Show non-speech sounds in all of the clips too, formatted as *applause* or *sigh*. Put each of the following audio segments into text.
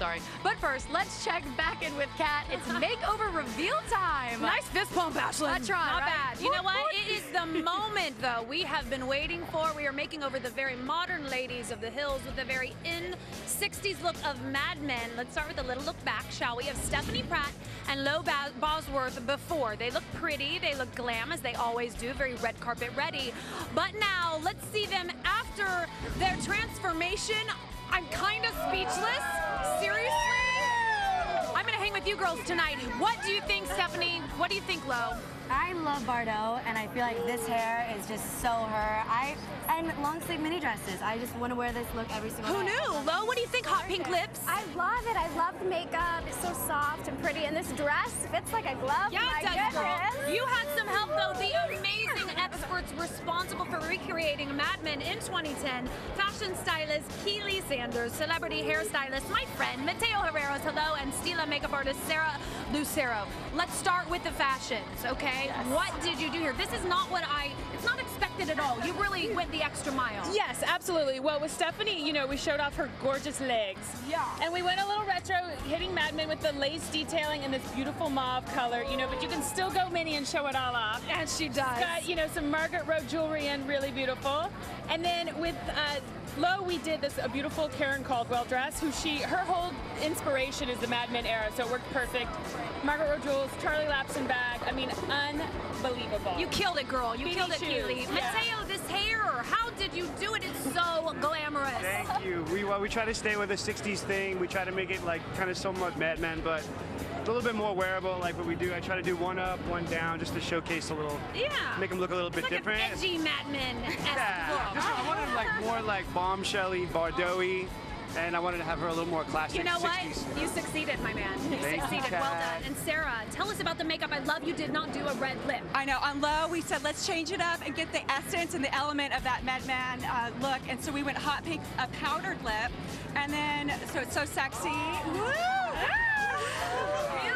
Sorry. But first, let's check back in with Kat. It's *laughs* makeover reveal time. Nice fist pump, Ashlyn. That's right. Not right? bad. You know what? It is the *laughs* moment, though, we have been waiting for. We are making over the very modern ladies of the hills with the very in 60s look of Mad Men. Let's start with a little look back, shall we? Of Stephanie Pratt and Lo Bosworth before. They look pretty, they look glam as they always do, very red carpet ready. But now, let's see them after their transformation. I'm kind of speechless. Seriously? Hang with you girls tonight. What do you think, Stephanie? What do you think, Lo? I love Bardot, and I feel like this hair is just so her. I and long sleeve mini dresses. I just want to wear this look every single Who day. knew? Lo, what do you think, Hot Pink Lips? I love it. I love the makeup. It's so soft and pretty. And this dress fits like a glove. Yeah, My it does, girl. goodness. You had responsible for recreating Mad Men in 2010. Fashion stylist Keylee Sanders, celebrity hairstylist, my friend Mateo Herreros, hello, and Stila makeup artist Sarah Lucero. Let's start with the fashions, okay? What did you do here? This is not what I, it's not expected at all. You really went the extra mile. Yes, absolutely. Well, with Stephanie, you know, we showed off her gorgeous legs. Yeah. And we went a little retro, hitting Mad Men with the lace detailing and this beautiful mauve color, you know, but you can still go mini and show it all off. And she does. Got, you know, some Margaret Rowe jewelry in, really beautiful. And then with uh, Lo, we did this a beautiful Karen Caldwell dress, who she, her whole inspiration is the Mad Men era, so it worked perfect. Margaret Rowe jewels, Charlie Lapson bag, I mean, unbelievable. You killed it, girl. You Beanie killed it, shoes, Keylee. yeah. Mateo, this hair, how did you do it? It's so glamorous. Thank you. We well, we try to stay with the '60s thing. We try to make it like kind of somewhat Mad Men, but a little bit more wearable. Like what we do, I try to do one up, one down, just to showcase a little, Yeah. make them look a little bit like different. an edgy Mad Men Yeah, just, I wanted like more like bombshelly, Bardot-y, and I wanted to have her a little more classic You know what? You succeeded, my man. You Thank you, succeeded. well done. And Sarah, tell us about the makeup. I love you did not do a red lip. I know. On Lo, we said let's change it up and get the essence and the element of that Mad Men uh, look, and so we went hot pink, a powdered lip, and then so it's so sexy. Woo!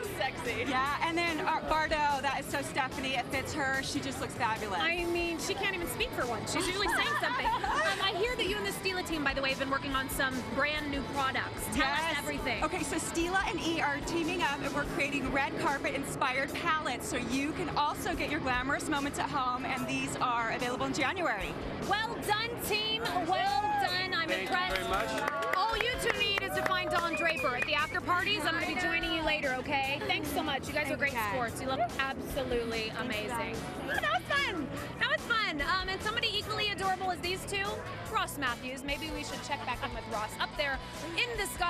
And sexy. Yeah, and then uh, Bardot, that is so Stephanie. It fits her. She just looks fabulous. I mean, she can't even speak for once. She's usually saying something. *laughs* Um, I hear that you and the Stila team, by the way, have been working on some brand new products. Tell us everything. Okay, so Stila and E are teaming up and we're creating red carpet inspired palettes so you can also get your glamorous moments at home and these are available in January. Well done, team. Well done. I'm Thank you impressed. Draper at the after parties. I'm going to be joining you later, okay? Thanks so much. You guys are great sports. You look absolutely amazing. Oh, that was fun. That was fun. Um, and somebody equally adorable as these two, Ross Mathews. Maybe we should check back in with Ross up there in the sky.